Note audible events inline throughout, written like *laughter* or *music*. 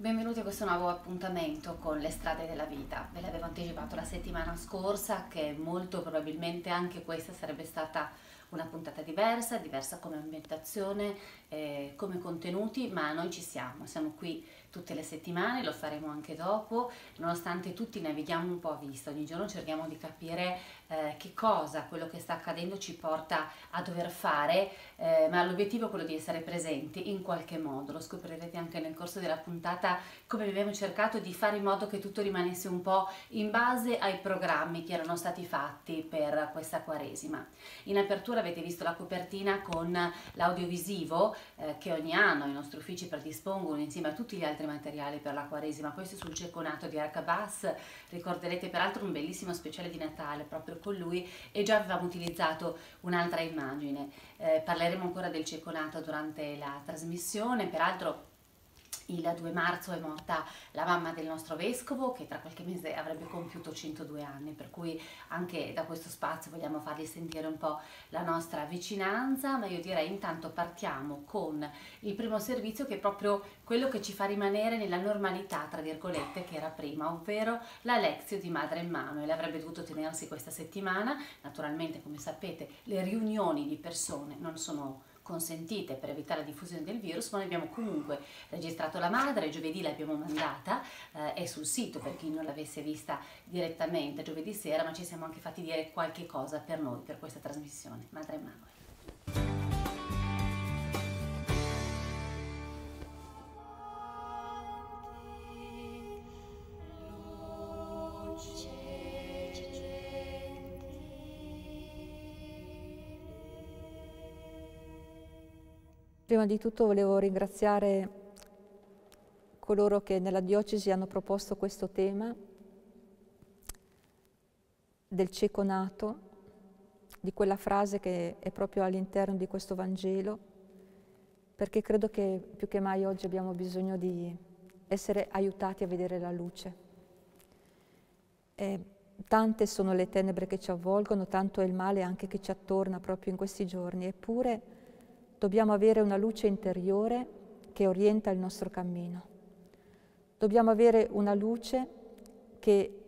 Benvenuti a questo nuovo appuntamento con le strade della vita. Ve l'avevo anticipato la settimana scorsa che molto probabilmente anche questa sarebbe stata una puntata diversa, diversa come ambientazione, eh, come contenuti, ma noi ci siamo, siamo qui tutte le settimane, lo faremo anche dopo, nonostante tutti navighiamo un po' a vista, ogni giorno cerchiamo di capire eh, che cosa quello che sta accadendo ci porta a dover fare, eh, ma l'obiettivo è quello di essere presenti in qualche modo, lo scoprirete anche nel corso della puntata come abbiamo cercato di fare in modo che tutto rimanesse un po' in base ai programmi che erano stati fatti per questa quaresima. In apertura avete visto la copertina con l'audiovisivo eh, che ogni anno i nostri uffici predispongono insieme a tutti gli altri materiali per la quaresima, questo sul ceconato di Arcabas, ricorderete peraltro un bellissimo speciale di Natale proprio con lui e già avevamo utilizzato un'altra immagine. Eh, parleremo ancora del ceconato durante la trasmissione, peraltro il 2 marzo è morta la mamma del nostro vescovo che tra qualche mese avrebbe compiuto 102 anni, per cui anche da questo spazio vogliamo fargli sentire un po' la nostra vicinanza, ma io direi intanto partiamo con il primo servizio che è proprio quello che ci fa rimanere nella normalità, tra virgolette, che era prima, ovvero la lezione di Madre in mano e l'avrebbe dovuto tenersi questa settimana. Naturalmente, come sapete, le riunioni di persone non sono consentite per evitare la diffusione del virus, ma noi abbiamo comunque registrato la madre, giovedì l'abbiamo mandata, eh, è sul sito per chi non l'avesse vista direttamente giovedì sera, ma ci siamo anche fatti dire qualche cosa per noi, per questa trasmissione. Madre Emanuele. Prima di tutto volevo ringraziare coloro che nella diocesi hanno proposto questo tema del cieco nato, di quella frase che è proprio all'interno di questo Vangelo, perché credo che più che mai oggi abbiamo bisogno di essere aiutati a vedere la luce. E tante sono le tenebre che ci avvolgono, tanto è il male anche che ci attorna proprio in questi giorni, eppure Dobbiamo avere una luce interiore che orienta il nostro cammino. Dobbiamo avere una luce che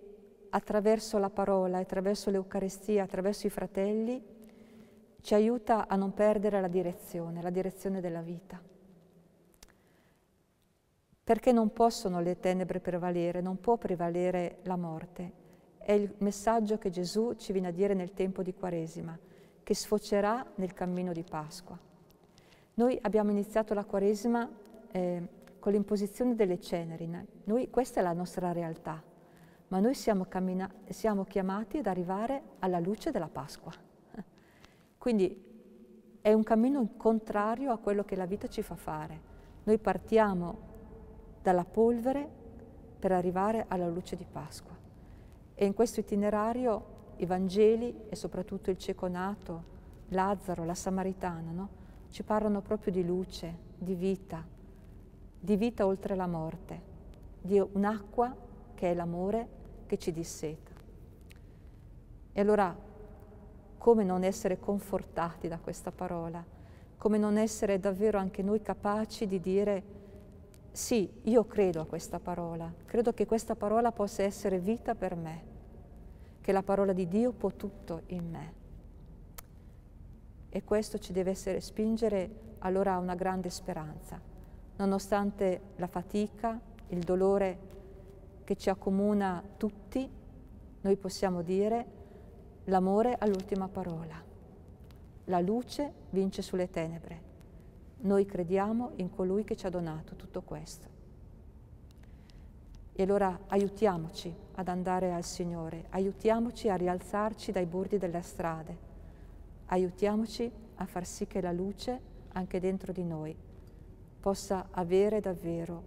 attraverso la parola, attraverso l'Eucarestia, attraverso i fratelli, ci aiuta a non perdere la direzione, la direzione della vita. Perché non possono le tenebre prevalere, non può prevalere la morte. È il messaggio che Gesù ci viene a dire nel tempo di Quaresima, che sfocerà nel cammino di Pasqua. Noi abbiamo iniziato la Quaresima eh, con l'imposizione delle ceneri. Noi, questa è la nostra realtà, ma noi siamo, siamo chiamati ad arrivare alla luce della Pasqua. *laughs* Quindi è un cammino contrario a quello che la vita ci fa fare. Noi partiamo dalla polvere per arrivare alla luce di Pasqua. E in questo itinerario i Vangeli e soprattutto il cieco nato, Lazzaro, la Samaritana, no? Ci parlano proprio di luce, di vita, di vita oltre la morte, di un'acqua che è l'amore che ci disseta. E allora come non essere confortati da questa parola? Come non essere davvero anche noi capaci di dire sì, io credo a questa parola, credo che questa parola possa essere vita per me, che la parola di Dio può tutto in me e questo ci deve essere, spingere allora a una grande speranza, nonostante la fatica, il dolore che ci accomuna tutti, noi possiamo dire l'amore all'ultima parola. La luce vince sulle tenebre. Noi crediamo in colui che ci ha donato tutto questo. E allora aiutiamoci ad andare al Signore, aiutiamoci a rialzarci dai bordi delle strade aiutiamoci a far sì che la luce, anche dentro di noi, possa avere davvero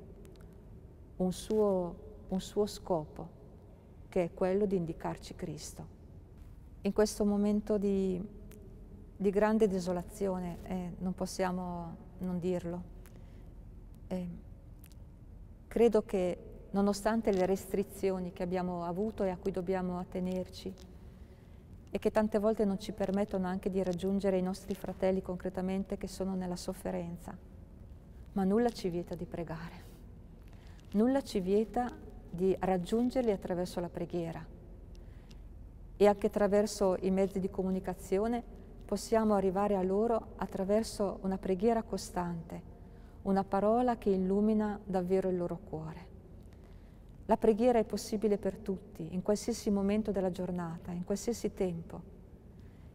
un suo, un suo scopo, che è quello di indicarci Cristo. In questo momento di, di grande desolazione, eh, non possiamo non dirlo, eh, credo che nonostante le restrizioni che abbiamo avuto e a cui dobbiamo attenerci, e che tante volte non ci permettono anche di raggiungere i nostri fratelli concretamente che sono nella sofferenza. Ma nulla ci vieta di pregare. nulla ci vieta di raggiungerli attraverso la preghiera e anche attraverso i mezzi di comunicazione possiamo arrivare a loro attraverso una preghiera costante, una parola che illumina davvero il loro cuore. La preghiera è possibile per tutti, in qualsiasi momento della giornata, in qualsiasi tempo.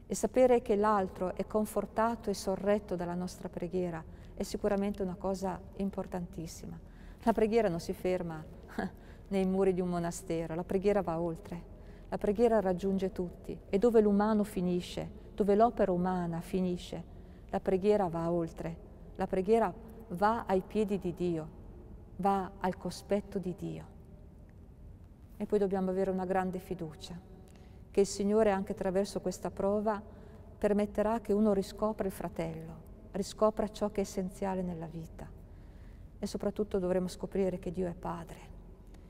E sapere che l'altro è confortato e sorretto dalla nostra preghiera è sicuramente una cosa importantissima. La preghiera non si ferma *laughs* nei muri di un monastero, la preghiera va oltre. La preghiera raggiunge tutti e dove l'umano finisce, dove l'opera umana finisce, la preghiera va oltre. La preghiera va ai piedi di Dio, va al cospetto di Dio. E poi dobbiamo avere una grande fiducia che il Signore anche attraverso questa prova permetterà che uno riscopra il fratello, riscopra ciò che è essenziale nella vita. E soprattutto dovremo scoprire che Dio è Padre,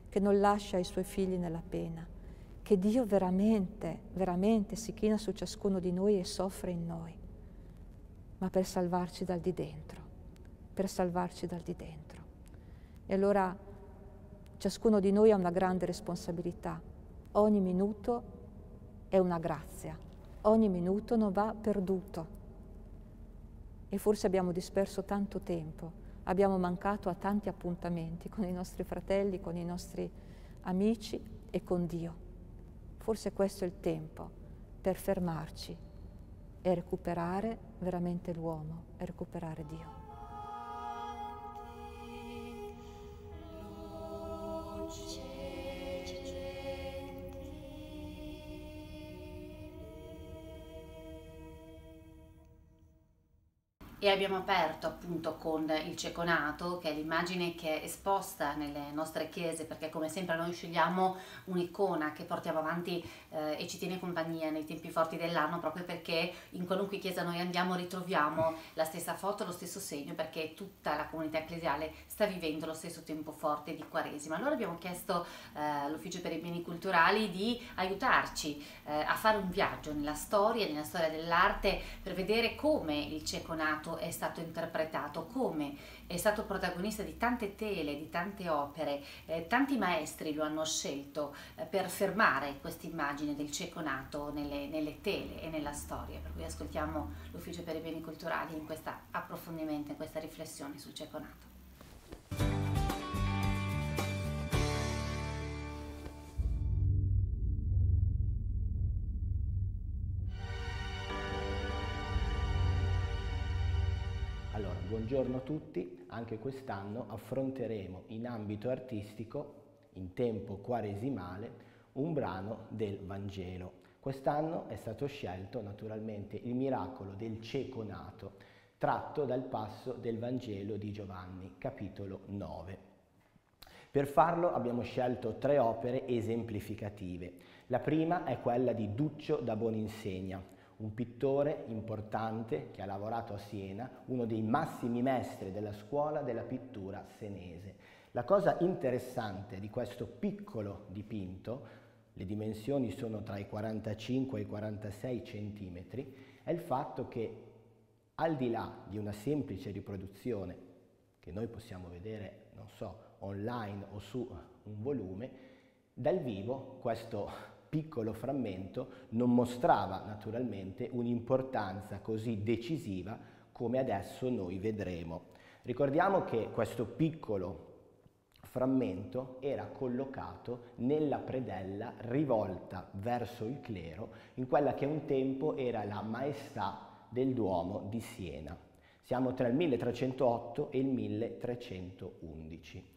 che non lascia i suoi figli nella pena, che Dio veramente, veramente si china su ciascuno di noi e soffre in noi, ma per salvarci dal di dentro, per salvarci dal di dentro. E allora ciascuno di noi ha una grande responsabilità. Ogni minuto è una grazia, ogni minuto non va perduto. E forse abbiamo disperso tanto tempo, abbiamo mancato a tanti appuntamenti con i nostri fratelli, con i nostri amici e con Dio. Forse questo è il tempo per fermarci e recuperare veramente l'uomo e recuperare Dio. E abbiamo aperto appunto con il ceconato che è l'immagine che è esposta nelle nostre chiese perché come sempre noi scegliamo un'icona che portiamo avanti eh, e ci tiene compagnia nei tempi forti dell'anno proprio perché in qualunque chiesa noi andiamo ritroviamo la stessa foto, lo stesso segno perché tutta la comunità ecclesiale sta vivendo lo stesso tempo forte di Quaresima. Allora abbiamo chiesto eh, all'Ufficio per i Beni Culturali di aiutarci eh, a fare un viaggio nella storia, nella storia dell'arte per vedere come il ceconato stato, è stato interpretato, come è stato protagonista di tante tele, di tante opere, eh, tanti maestri lo hanno scelto eh, per fermare questa immagine del cieco nato nelle, nelle, tele e nella storia, per cui ascoltiamo l'Ufficio per i Beni Culturali in questo approfondimento, in questa riflessione sul cieco nato. Buongiorno a tutti, anche quest'anno affronteremo in ambito artistico, in tempo quaresimale, un brano del Vangelo. Quest'anno è stato scelto naturalmente il miracolo del cieco nato, tratto dal passo del Vangelo di Giovanni, capitolo 9. Per farlo abbiamo scelto tre opere esemplificative. La prima è quella di Duccio da Boninsegna, un pittore importante che ha lavorato a Siena, uno dei massimi mestri della scuola della pittura senese. La cosa interessante di questo piccolo dipinto, le dimensioni sono tra i 45 e i 46 centimetri, è il fatto che al di là di una semplice riproduzione che noi possiamo vedere, non so, online o su un volume, dal vivo questo piccolo frammento non mostrava naturalmente un'importanza così decisiva come adesso noi vedremo. Ricordiamo che questo piccolo frammento era collocato nella predella rivolta verso il clero in quella che un tempo era la maestà del Duomo di Siena. Siamo tra il 1308 e il 1311.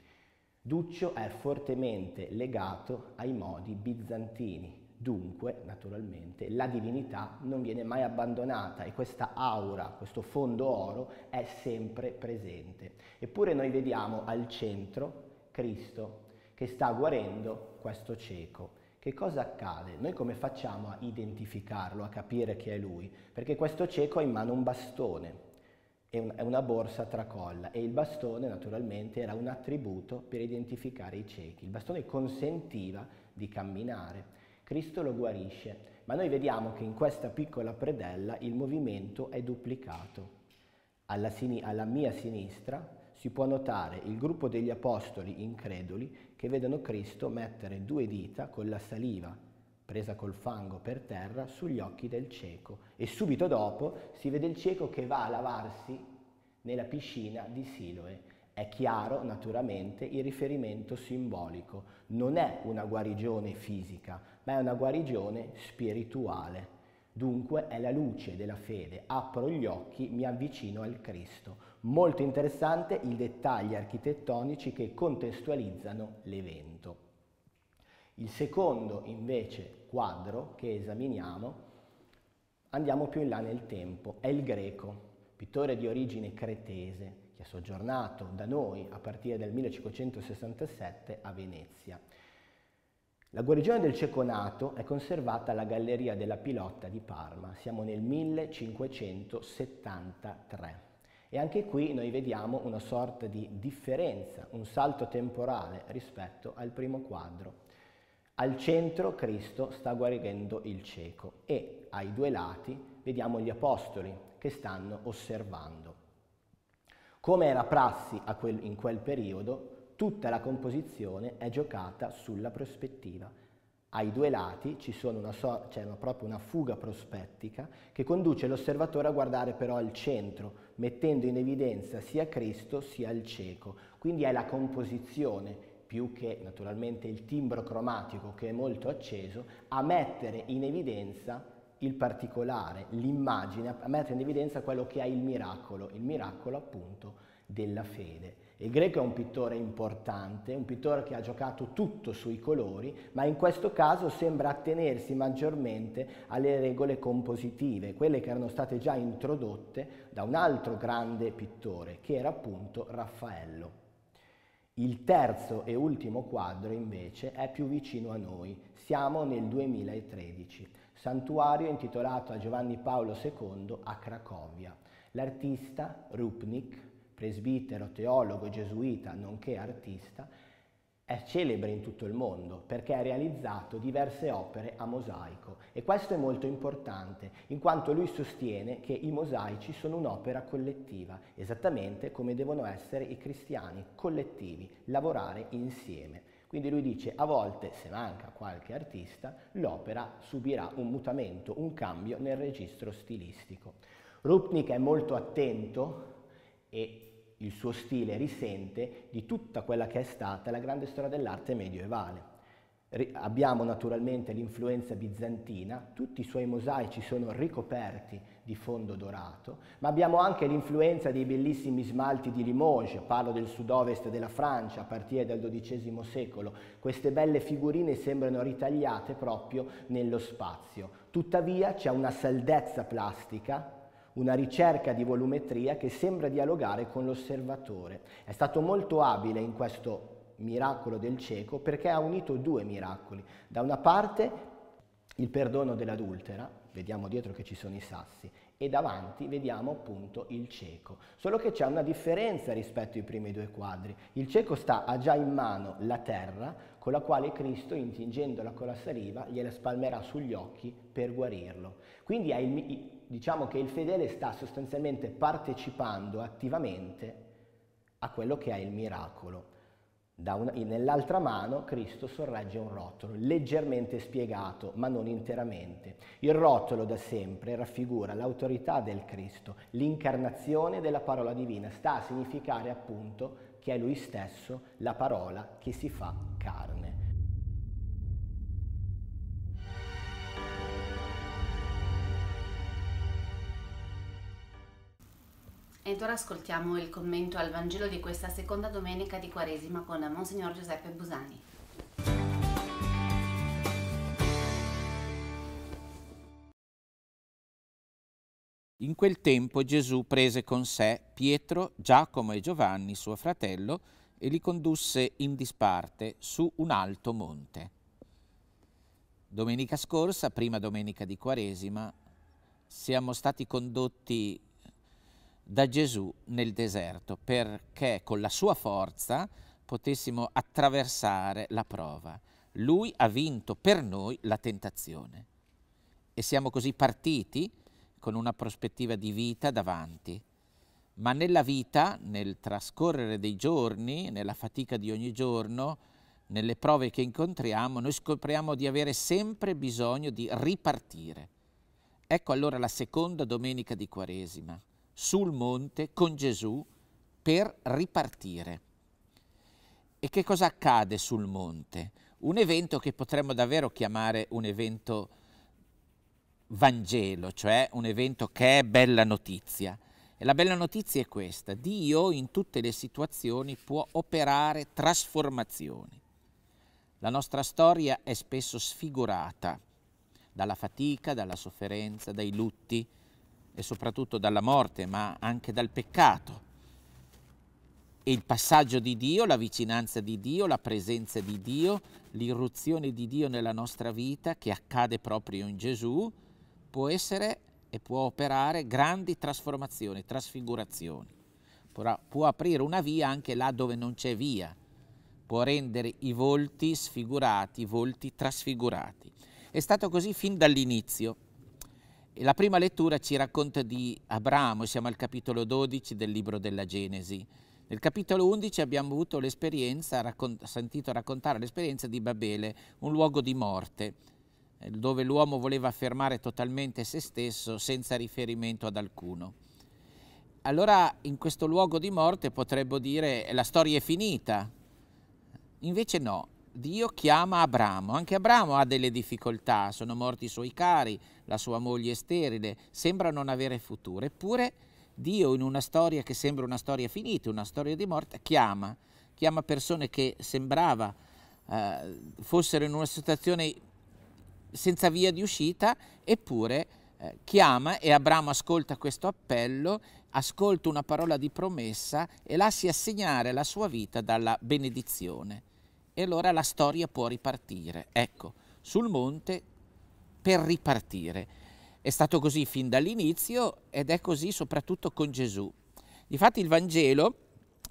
Duccio è fortemente legato ai modi bizantini, dunque naturalmente la divinità non viene mai abbandonata e questa aura, questo fondo oro è sempre presente. Eppure noi vediamo al centro Cristo che sta guarendo questo cieco. Che cosa accade? Noi come facciamo a identificarlo, a capire che è lui? Perché questo cieco ha in mano un bastone, è una borsa tracolla e il bastone naturalmente era un attributo per identificare i ciechi. Il bastone consentiva di camminare. Cristo lo guarisce, ma noi vediamo che in questa piccola predella il movimento è duplicato. Alla, sin- alla mia sinistra si può notare il gruppo degli apostoli increduli che vedono Cristo mettere due dita con la saliva presa col fango per terra sugli occhi del cieco e subito dopo si vede il cieco che va a lavarsi nella piscina di Siloe. È chiaro naturalmente il riferimento simbolico, non è una guarigione fisica, ma è una guarigione spirituale. Dunque è la luce della fede, apro gli occhi, mi avvicino al Cristo. Molto interessante i dettagli architettonici che contestualizzano l'evento. Il secondo invece quadro che esaminiamo, andiamo più in là nel tempo, è il greco, pittore di origine cretese che ha soggiornato da noi a partire dal 1567 a Venezia. La guarigione del ceconato è conservata alla Galleria della Pilotta di Parma, siamo nel 1573 e anche qui noi vediamo una sorta di differenza, un salto temporale rispetto al primo quadro. Al centro Cristo sta guarendo il cieco e ai due lati vediamo gli apostoli che stanno osservando. Come era prassi in quel periodo, tutta la composizione è giocata sulla prospettiva. Ai due lati so- c'è una, proprio una fuga prospettica che conduce l'osservatore a guardare però al centro, mettendo in evidenza sia Cristo sia il cieco. Quindi è la composizione, più che naturalmente il timbro cromatico che è molto acceso, a mettere in evidenza il particolare, l'immagine, a mettere in evidenza quello che è il miracolo, il miracolo appunto della fede. Il greco è un pittore importante, un pittore che ha giocato tutto sui colori, ma in questo caso sembra attenersi maggiormente alle regole compositive, quelle che erano state già introdotte da un altro grande pittore, che era appunto Raffaello. Il terzo e ultimo quadro invece è più vicino a noi, siamo nel 2013, santuario intitolato a Giovanni Paolo II a Cracovia. L'artista Rupnik presbitero, teologo, gesuita, nonché artista, è celebre in tutto il mondo perché ha realizzato diverse opere a mosaico e questo è molto importante in quanto lui sostiene che i mosaici sono un'opera collettiva, esattamente come devono essere i cristiani collettivi, lavorare insieme. Quindi lui dice a volte se manca qualche artista l'opera subirà un mutamento, un cambio nel registro stilistico. Rupnik è molto attento e il suo stile risente di tutta quella che è stata la grande storia dell'arte medievale. Abbiamo naturalmente l'influenza bizantina, tutti i suoi mosaici sono ricoperti di fondo dorato, ma abbiamo anche l'influenza dei bellissimi smalti di Limoges, parlo del sud-ovest della Francia a partire dal XII secolo. Queste belle figurine sembrano ritagliate proprio nello spazio. Tuttavia c'è una saldezza plastica una ricerca di volumetria che sembra dialogare con l'osservatore. È stato molto abile in questo miracolo del cieco perché ha unito due miracoli. Da una parte il perdono dell'adultera, vediamo dietro che ci sono i sassi, e davanti vediamo appunto il cieco. Solo che c'è una differenza rispetto ai primi due quadri. Il cieco sta, ha già in mano la terra con la quale Cristo, intingendola con la saliva, gliela spalmerà sugli occhi per guarirlo. Quindi il, diciamo che il fedele sta sostanzialmente partecipando attivamente a quello che è il miracolo. Nell'altra mano Cristo sorregge un rotolo, leggermente spiegato, ma non interamente. Il rotolo da sempre raffigura l'autorità del Cristo, l'incarnazione della parola divina, sta a significare appunto che è Lui stesso la parola che si fa carne. Ed ora ascoltiamo il commento al Vangelo di questa seconda domenica di Quaresima con Monsignor Giuseppe Busani. In quel tempo Gesù prese con sé Pietro, Giacomo e Giovanni, suo fratello, e li condusse in disparte su un alto monte. Domenica scorsa, prima domenica di Quaresima, siamo stati condotti da Gesù nel deserto perché con la sua forza potessimo attraversare la prova. Lui ha vinto per noi la tentazione e siamo così partiti con una prospettiva di vita davanti, ma nella vita, nel trascorrere dei giorni, nella fatica di ogni giorno, nelle prove che incontriamo, noi scopriamo di avere sempre bisogno di ripartire. Ecco allora la seconda domenica di Quaresima, sul monte con Gesù per ripartire. E che cosa accade sul monte? Un evento che potremmo davvero chiamare un evento Vangelo, cioè un evento che è bella notizia. E la bella notizia è questa, Dio in tutte le situazioni può operare trasformazioni. La nostra storia è spesso sfigurata dalla fatica, dalla sofferenza, dai lutti e soprattutto dalla morte, ma anche dal peccato. E il passaggio di Dio, la vicinanza di Dio, la presenza di Dio, l'irruzione di Dio nella nostra vita che accade proprio in Gesù, può essere e può operare grandi trasformazioni, trasfigurazioni. Può, può aprire una via anche là dove non c'è via può rendere i volti sfigurati, i volti trasfigurati. È stato così fin dall'inizio. La prima lettura ci racconta di Abramo, siamo al capitolo 12 del libro della Genesi. Nel capitolo 11 abbiamo avuto l'esperienza, raccont- sentito raccontare l'esperienza di Babele, un luogo di morte, eh, dove l'uomo voleva affermare totalmente se stesso senza riferimento ad alcuno. Allora in questo luogo di morte potremmo dire la storia è finita, Invece no, Dio chiama Abramo, anche Abramo ha delle difficoltà, sono morti i suoi cari, la sua moglie è sterile, sembra non avere futuro, eppure Dio in una storia che sembra una storia finita, una storia di morte, chiama, chiama persone che sembrava eh, fossero in una situazione senza via di uscita, eppure eh, chiama e Abramo ascolta questo appello, ascolta una parola di promessa e lascia assegnare la sua vita dalla benedizione e allora la storia può ripartire. Ecco, sul monte per ripartire. È stato così fin dall'inizio ed è così soprattutto con Gesù. Difatti il Vangelo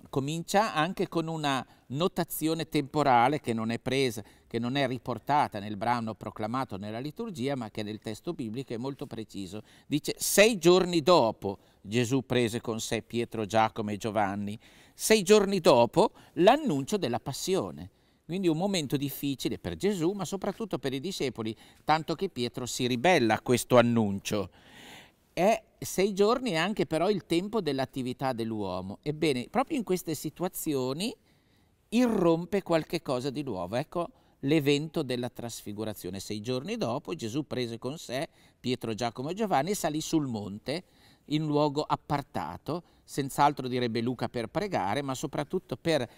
comincia anche con una notazione temporale che non è presa, che non è riportata nel brano proclamato nella liturgia, ma che nel testo biblico è molto preciso. Dice sei giorni dopo Gesù prese con sé Pietro, Giacomo e Giovanni, sei giorni dopo l'annuncio della passione. Quindi un momento difficile per Gesù, ma soprattutto per i discepoli, tanto che Pietro si ribella a questo annuncio. È sei giorni anche però il tempo dell'attività dell'uomo. Ebbene, proprio in queste situazioni irrompe qualche cosa di nuovo. Ecco l'evento della trasfigurazione. Sei giorni dopo Gesù prese con sé Pietro, Giacomo e Giovanni e salì sul monte in luogo appartato, senz'altro direbbe Luca per pregare, ma soprattutto per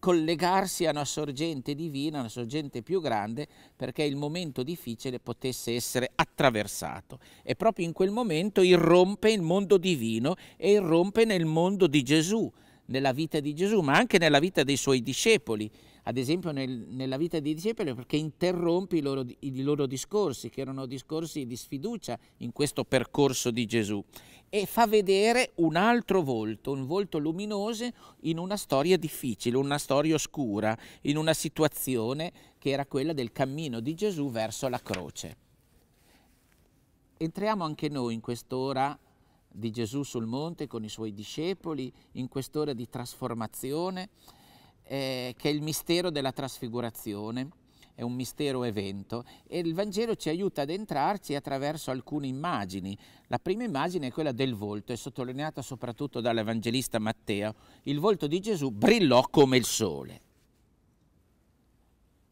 ricollegarsi a una sorgente divina, una sorgente più grande, perché il momento difficile potesse essere attraversato. E proprio in quel momento irrompe il mondo divino e irrompe nel mondo di Gesù, nella vita di Gesù, ma anche nella vita dei suoi discepoli ad esempio nel, nella vita dei discepoli perché interrompe i loro, i loro discorsi, che erano discorsi di sfiducia in questo percorso di Gesù, e fa vedere un altro volto, un volto luminoso in una storia difficile, una storia oscura, in una situazione che era quella del cammino di Gesù verso la croce. Entriamo anche noi in quest'ora di Gesù sul monte con i suoi discepoli, in quest'ora di trasformazione eh, che è il mistero della trasfigurazione, è un mistero evento e il Vangelo ci aiuta ad entrarci attraverso alcune immagini. La prima immagine è quella del volto, è sottolineata soprattutto dall'Evangelista Matteo. Il volto di Gesù brillò come il sole.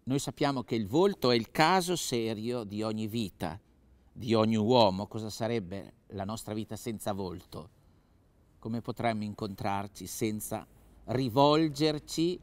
Noi sappiamo che il volto è il caso serio di ogni vita, di ogni uomo. Cosa sarebbe la nostra vita senza volto? Come potremmo incontrarci senza rivolgerci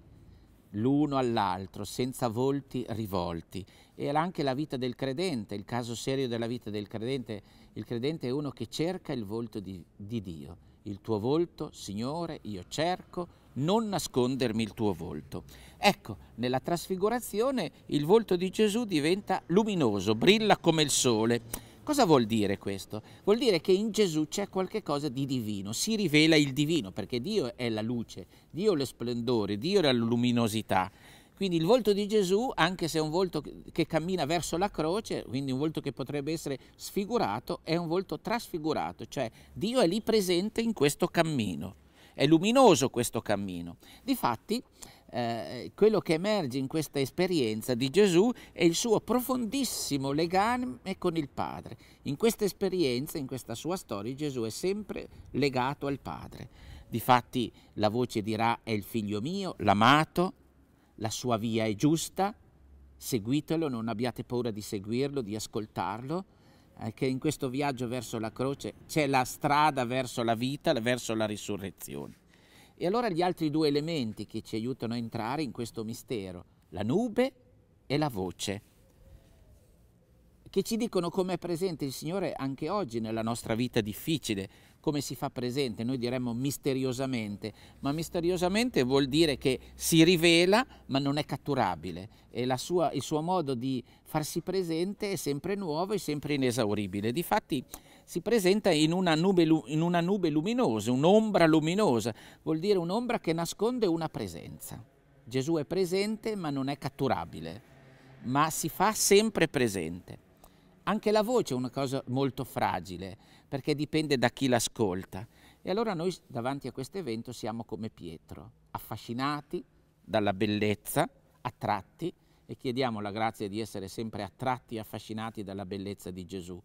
l'uno all'altro, senza volti rivolti. E anche la vita del credente, il caso serio della vita del credente, il credente è uno che cerca il volto di, di Dio. Il tuo volto, Signore, io cerco, non nascondermi il tuo volto. Ecco, nella trasfigurazione il volto di Gesù diventa luminoso, brilla come il sole Cosa vuol dire questo? Vuol dire che in Gesù c'è qualcosa di divino, si rivela il divino, perché Dio è la luce, Dio è lo splendore, Dio è la luminosità. Quindi il volto di Gesù, anche se è un volto che cammina verso la croce, quindi un volto che potrebbe essere sfigurato, è un volto trasfigurato, cioè Dio è lì presente in questo cammino. È luminoso questo cammino. Difatti, eh, quello che emerge in questa esperienza di Gesù è il suo profondissimo legame con il Padre. In questa esperienza, in questa sua storia, Gesù è sempre legato al Padre. Difatti la voce dirà è il figlio mio, l'amato, la sua via è giusta, seguitelo, non abbiate paura di seguirlo, di ascoltarlo, eh, che in questo viaggio verso la croce c'è la strada verso la vita, verso la risurrezione. E allora gli altri due elementi che ci aiutano a entrare in questo mistero, la nube e la voce, che ci dicono come è presente il Signore anche oggi nella nostra vita difficile, come si fa presente, noi diremmo misteriosamente, ma misteriosamente vuol dire che si rivela ma non è catturabile e sua, il suo modo di farsi presente è sempre nuovo e sempre inesauribile. Difatti si presenta in una, nube, in una nube luminosa, un'ombra luminosa, vuol dire un'ombra che nasconde una presenza. Gesù è presente ma non è catturabile, ma si fa sempre presente. Anche la voce è una cosa molto fragile, perché dipende da chi l'ascolta. E allora noi davanti a questo evento siamo come Pietro, affascinati dalla bellezza, attratti, e chiediamo la grazia di essere sempre attratti e affascinati dalla bellezza di Gesù,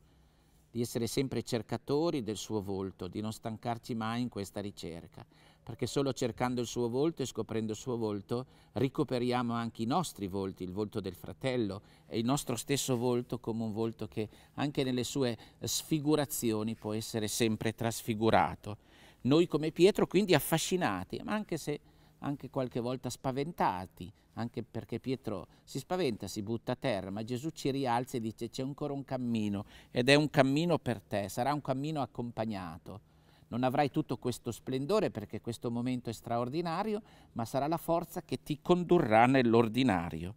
di essere sempre cercatori del suo volto, di non stancarci mai in questa ricerca perché solo cercando il suo volto e scoprendo il suo volto ricoperiamo anche i nostri volti, il volto del fratello e il nostro stesso volto come un volto che anche nelle sue sfigurazioni può essere sempre trasfigurato. Noi come Pietro quindi affascinati, ma anche se anche qualche volta spaventati, anche perché Pietro si spaventa, si butta a terra, ma Gesù ci rialza e dice c'è ancora un cammino ed è un cammino per te, sarà un cammino accompagnato non avrai tutto questo splendore perché questo momento è straordinario, ma sarà la forza che ti condurrà nell'ordinario.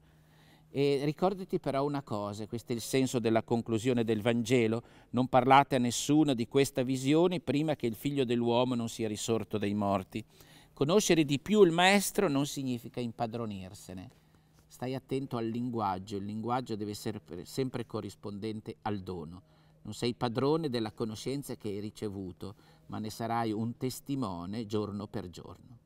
E ricordati però una cosa, questo è il senso della conclusione del Vangelo, non parlate a nessuno di questa visione prima che il figlio dell'uomo non sia risorto dai morti. Conoscere di più il Maestro non significa impadronirsene. Stai attento al linguaggio, il linguaggio deve essere sempre corrispondente al dono. Non sei padrone della conoscenza che hai ricevuto, ma ne sarai un testimone giorno per giorno.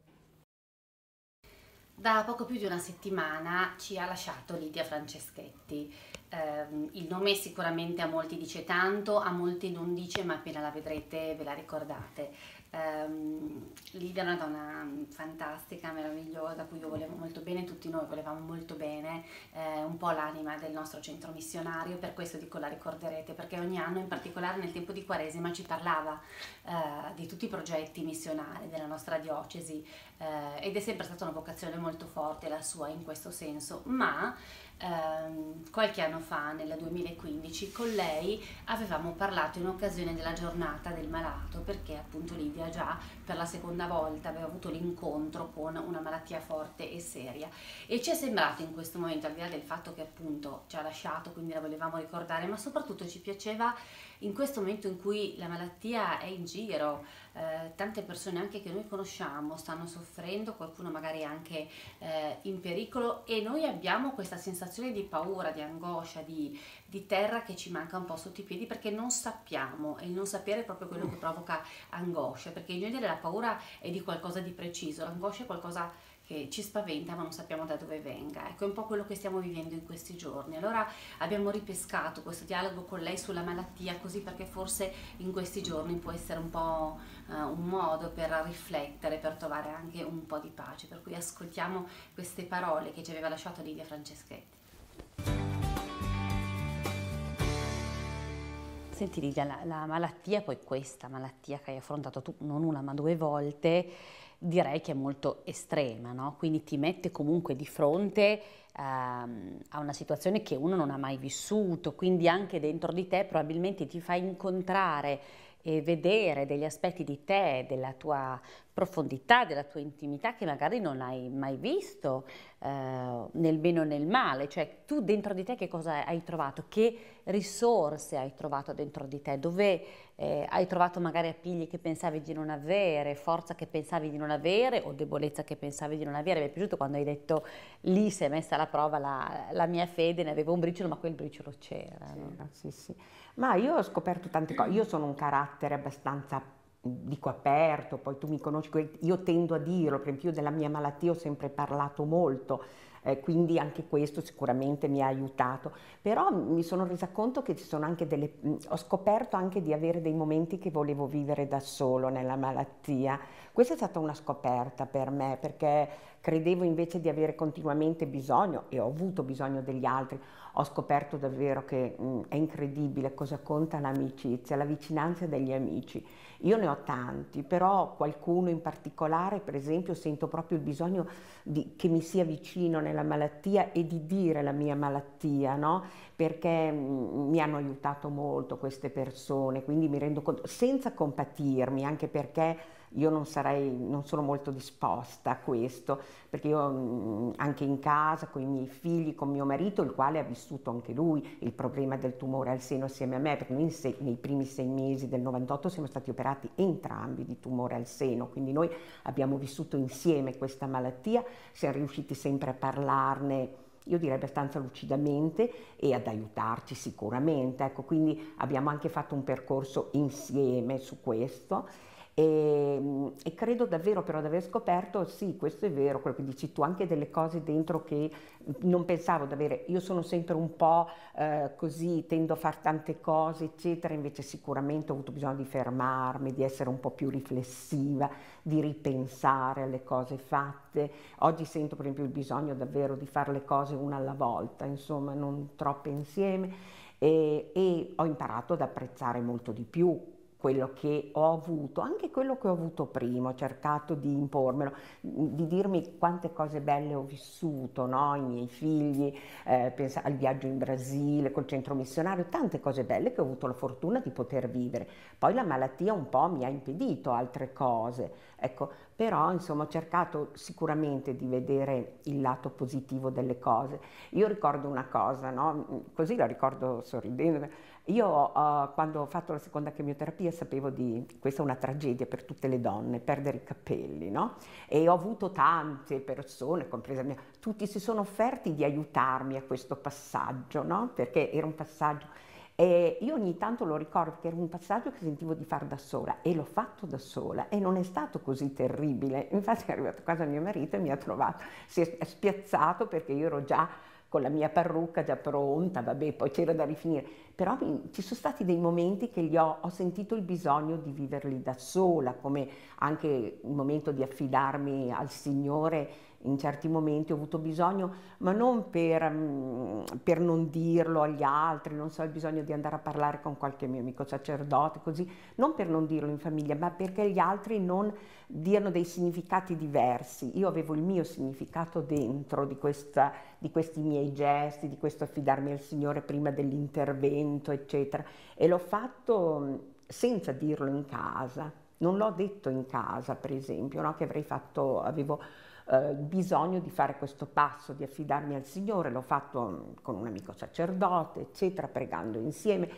Da poco più di una settimana ci ha lasciato Lidia Franceschetti. Eh, il nome sicuramente a molti dice tanto, a molti non dice, ma appena la vedrete ve la ricordate. Um, Lidia è una donna fantastica, meravigliosa, a cui io volevo molto bene, tutti noi volevamo molto bene, eh, un po' l'anima del nostro centro missionario, per questo dico la ricorderete, perché ogni anno, in particolare nel tempo di Quaresima, ci parlava eh, di tutti i progetti missionari della nostra diocesi eh, ed è sempre stata una vocazione molto forte la sua in questo senso, ma ehm, qualche anno fa, nel 2015, con lei avevamo parlato in occasione della giornata del malato, perché appunto Lidia già per la seconda volta aveva avuto l'incontro con una malattia forte e seria. E ci è sembrato in questo momento, al di là del fatto che appunto ci ha lasciato, quindi la volevamo ricordare, ma soprattutto ci piaceva in questo momento in cui la malattia è in giro, eh, tante persone anche che noi conosciamo stanno soffrendo, qualcuno magari anche eh, in pericolo e noi abbiamo questa sensazione di paura, di angoscia, di, di, terra che ci manca un po' sotto i piedi perché non sappiamo e il non sapere è proprio quello che provoca angoscia, perché in genere la paura è di qualcosa di preciso, l'angoscia è qualcosa che ci spaventa ma non sappiamo da dove venga. Ecco, è un po' quello che stiamo vivendo in questi giorni. Allora abbiamo ripescato questo dialogo con lei sulla malattia così perché forse in questi giorni può essere un po' un modo per riflettere, per trovare anche un po' di pace. Per cui ascoltiamo queste parole che ci aveva lasciato Lidia Franceschetti. Senti Lidia, la, la malattia, poi questa malattia che hai affrontato tu non una ma due volte, direi che è molto estrema, no? quindi ti mette comunque di fronte ehm, a una situazione che uno non ha mai vissuto, quindi anche dentro di te probabilmente ti fa incontrare e vedere degli aspetti di te, della tua profondità, della tua intimità che magari non hai mai visto eh, nel bene o nel male, cioè tu dentro di te che cosa hai trovato? Che risorse hai trovato dentro di te, dove eh, hai trovato magari appigli che pensavi di non avere, forza che pensavi di non avere o debolezza che pensavi di non avere. Mi è piaciuto quando hai detto lì si è messa alla prova la, la mia fede, ne avevo un briciolo, ma quel briciolo c'era. No? Sì, sì. Ma io ho scoperto tante cose, io sono un carattere abbastanza dico aperto, poi tu mi conosci, io tendo a dirlo, per esempio io della mia malattia ho sempre parlato molto, eh, quindi anche questo sicuramente mi ha aiutato, però mi sono resa conto che ci sono anche delle, ho scoperto anche di avere dei momenti che volevo vivere da solo nella malattia, questa è stata una scoperta per me perché credevo invece di avere continuamente bisogno e ho avuto bisogno degli altri, ho scoperto davvero che mh, è incredibile cosa conta l'amicizia, la vicinanza degli amici. Io ne ho tanti, però qualcuno in particolare, per esempio, sento proprio il bisogno di, che mi sia vicino nella malattia e di dire la mia malattia, no? Perché mh, mi hanno aiutato molto queste persone, quindi mi rendo conto, senza compatirmi, anche perché io non, sarei, non sono molto disposta a questo, perché io mm, anche in casa, con i miei figli, con mio marito, il quale ha vissuto anche lui il problema del tumore al seno assieme a me, perché noi nei primi sei mesi del 98 siamo stati operati entrambi di tumore al seno, quindi noi abbiamo vissuto insieme questa malattia, siamo riusciti sempre a parlarne io direi abbastanza lucidamente e ad aiutarci sicuramente. Ecco, quindi abbiamo anche fatto un percorso insieme su questo e, e, credo davvero però di aver scoperto, sì, questo è vero, quello che dici tu, anche delle cose dentro che non pensavo di avere. Io sono sempre un po' eh, così, tendo a fare tante cose, eccetera, invece sicuramente ho avuto bisogno di fermarmi, di essere un po' più riflessiva, di ripensare alle cose fatte. Oggi sento per esempio il bisogno davvero di fare le cose una alla volta, insomma, non troppe insieme. E, e ho imparato ad apprezzare molto di più quello che ho avuto, anche quello che ho avuto prima, ho cercato di impormelo, di dirmi quante cose belle ho vissuto, no? i miei figli, eh, pensa, al viaggio in Brasile, col centro missionario, tante cose belle che ho avuto la fortuna di poter vivere. Poi la malattia un po' mi ha impedito altre cose, ecco, però insomma ho cercato sicuramente di vedere il lato positivo delle cose. Io ricordo una cosa, no? così la ricordo sorridendo, io uh, quando ho fatto la seconda chemioterapia sapevo di, questa è una tragedia per tutte le donne, perdere i capelli, no? E ho avuto tante persone, compresa mia, tutti si sono offerti di aiutarmi a questo passaggio, no? Perché era un passaggio e io ogni tanto lo ricordo perché era un passaggio che sentivo di fare da sola e l'ho fatto da sola e non è stato così terribile. Infatti è arrivato a casa mio marito e mi ha trovato, si è spiazzato perché io ero già con la mia parrucca già pronta, vabbè, poi c'era da rifinire, però ci sono stati dei momenti che ho, ho, sentito il bisogno di viverli da sola, come anche il momento di affidarmi al Signore in certi momenti ho avuto bisogno, ma non per, mm, per, non dirlo agli altri, non so, il bisogno di andare a parlare con qualche mio amico sacerdote, così, non per non dirlo in famiglia, ma perché gli altri non diano dei significati diversi. Io avevo il mio significato dentro di, questa, di questi miei gesti, di questo affidarmi al Signore prima dell'intervento, eccetera, e l'ho fatto mm, senza dirlo in casa. Non l'ho detto in casa, per esempio, no? che avrei fatto, avevo eh, bisogno di fare questo passo, di affidarmi al Signore, l'ho fatto mm, con un amico sacerdote, eccetera, pregando insieme.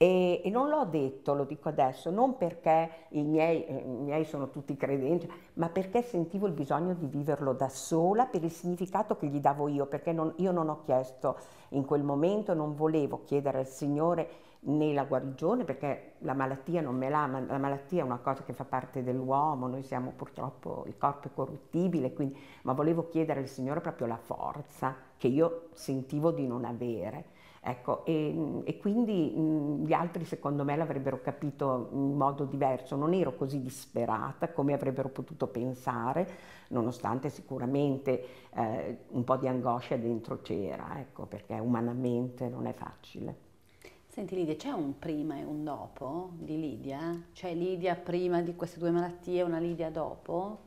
E, e non l'ho detto, lo dico adesso, non perché i miei, eh, i miei sono tutti credenti, ma perché sentivo il bisogno di viverlo da sola per il significato che gli davo io, perché non, io non ho chiesto in quel momento, non volevo chiedere al Signore né la guarigione, perché la malattia non me l'ha, ma la malattia è una cosa che fa parte dell'uomo, noi siamo purtroppo, il corpo è corruttibile, quindi, ma volevo chiedere al Signore proprio la forza che io sentivo di non avere. Ecco, e, e, quindi mh, gli altri secondo me l'avrebbero capito in modo diverso, non ero così disperata come avrebbero potuto pensare, nonostante sicuramente eh, un po' di angoscia dentro c'era, ecco, perché umanamente non è facile. Senti Lidia, c'è un prima e un dopo di Lidia? C'è Lidia prima di queste due malattie e una Lidia dopo?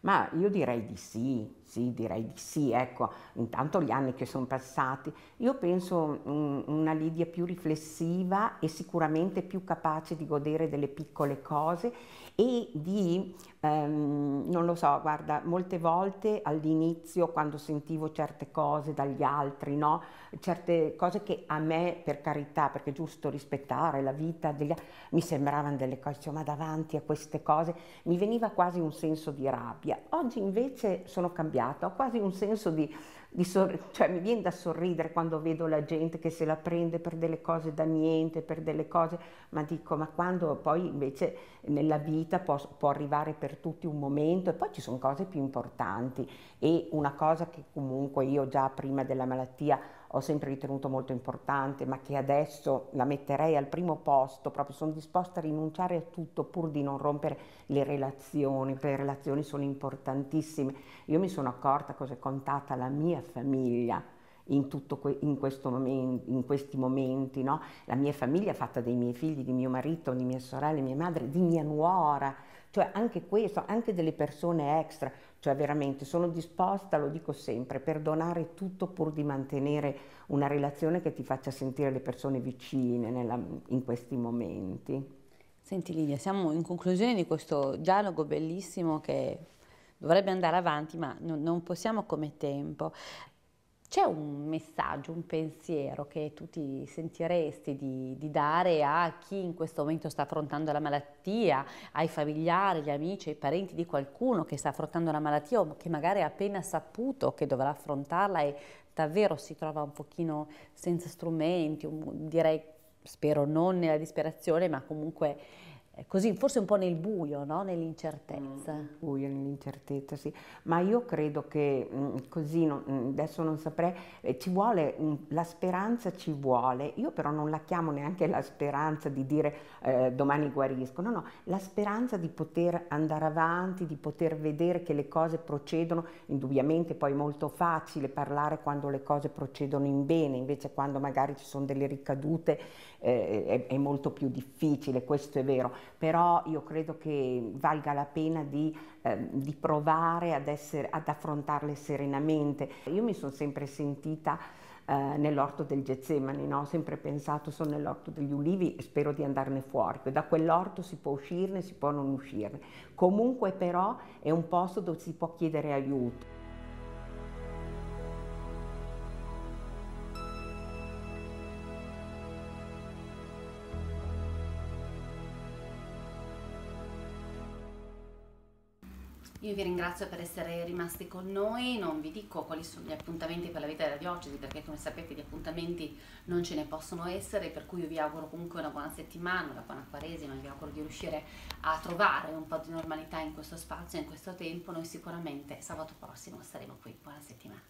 Ma io direi di sì, sì, direi di sì, ecco, intanto gli anni che sono passati, io penso um, una Lidia più riflessiva e sicuramente più capace di godere delle piccole cose e di, ehm, non lo so, guarda, molte volte all'inizio quando sentivo certe cose dagli altri, no? certe cose che a me, per carità, perché è giusto rispettare la vita degli altri, mi sembravano delle cose, insomma, davanti a queste cose mi veniva quasi un senso di rabbia. Oggi invece sono cambiata, ho quasi un senso di Sor- cioè mi viene da sorridere quando vedo la gente che se la prende per delle cose da niente, per delle cose, ma dico, ma quando poi invece nella vita può, può arrivare per tutti un momento? E poi ci sono cose più importanti. E una cosa che comunque io già prima della malattia ho sempre ritenuto molto importante, ma che adesso la metterei al primo posto, proprio sono disposta a rinunciare a tutto pur di non rompere le relazioni, le relazioni sono importantissime. Io mi sono accorta cosa è contata la mia famiglia in, que- in, momento, in questi momenti, no? la mia famiglia fatta dei miei figli, di mio marito, di mia sorella, di mia madre, di mia nuora, cioè anche questo, anche delle persone extra, cioè veramente sono disposta, lo dico sempre, per donare tutto pur di mantenere una relazione che ti faccia sentire le persone vicine nella, in questi momenti. Senti Lidia, siamo in conclusione di questo dialogo bellissimo che dovrebbe andare avanti, ma non, possiamo come tempo. C'è un messaggio, un pensiero che tu ti sentiresti di, di, dare a chi in questo momento sta affrontando la malattia, ai familiari, agli amici, ai parenti di qualcuno che sta affrontando la malattia o che magari ha appena saputo che dovrà affrontarla e davvero si trova un pochino senza strumenti, direi, spero non nella disperazione, ma comunque così forse un po' nel buio, no? nell'incertezza. Mm, buio, nell'incertezza, sì. Ma io credo che mm, così, mm, adesso non saprei, eh, ci vuole, la speranza ci vuole, io però non la chiamo neanche la speranza di dire eh, domani guarisco, no, no, la speranza di poter andare avanti, di poter vedere che le cose procedono, indubbiamente poi è molto facile parlare quando le cose procedono in bene, invece quando magari ci sono delle ricadute eh, è, è, molto più difficile, questo è vero, però io credo che valga la pena di, eh, di provare ad, essere, ad affrontarle serenamente. Io mi sono sempre sentita eh, nell'orto del Getsemani, no? ho sempre pensato sono nell'orto degli ulivi e spero di andarne fuori, da quell'orto si può uscirne, si può non uscirne, comunque però è un posto dove si può chiedere aiuto. Io vi ringrazio per essere rimasti con noi, non vi dico quali sono gli appuntamenti per la vita della diocesi, perché come sapete gli appuntamenti non ce ne possono essere, per cui io vi auguro comunque una buona settimana, una buona quaresima, vi auguro di riuscire a trovare un po' di normalità in questo spazio, in questo tempo, noi sicuramente sabato prossimo saremo qui, buona settimana.